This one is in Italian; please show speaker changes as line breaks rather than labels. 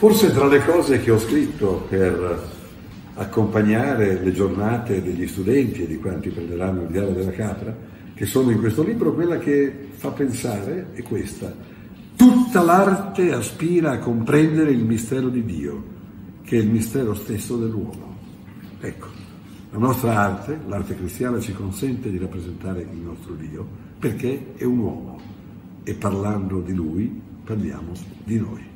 Forse tra le cose che ho scritto per accompagnare le giornate degli studenti e di quanti prenderanno il diario della capra, che sono in questo libro, quella che fa pensare è questa. Tutta l'arte aspira a comprendere il mistero di Dio, che è il mistero stesso dell'uomo. Ecco, la nostra arte, l'arte cristiana, ci consente di rappresentare il nostro Dio perché è un uomo e parlando di lui parliamo di noi.